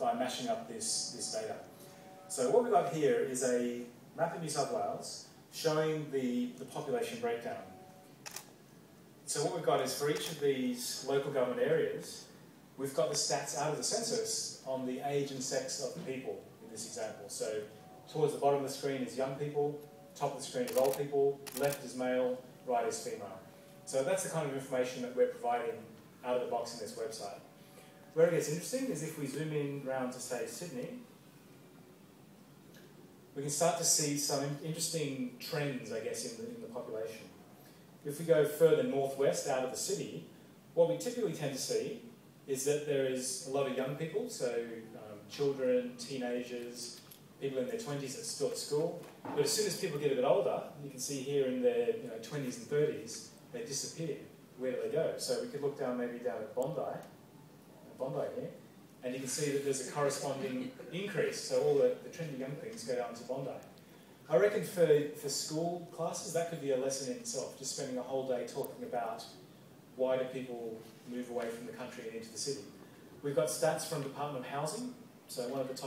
by mashing up this, this data. So what we've got here is a map of New South Wales showing the, the population breakdown. So what we've got is for each of these local government areas, we've got the stats out of the census on the age and sex of the people in this example. So towards the bottom of the screen is young people, top of the screen is old people, left is male, right is female. So that's the kind of information that we're providing out of the box in this website. Where it gets interesting is if we zoom in round to say Sydney, we can start to see some interesting trends, I guess, in the, in the population. If we go further northwest out of the city, what we typically tend to see is that there is a lot of young people, so um, children, teenagers, people in their 20s that are still at school. But as soon as people get a bit older, you can see here in their you know, 20s and 30s, they disappear. Where do they go? So we could look down maybe down at Bondi, Bondi here, and you can see that there's a corresponding increase. So all the, the trendy young things go down to Bondi. I reckon for, for school classes, that could be a lesson in itself, just spending a whole day talking about why do people move away from the country and into the city. We've got stats from Department of Housing, so one of the top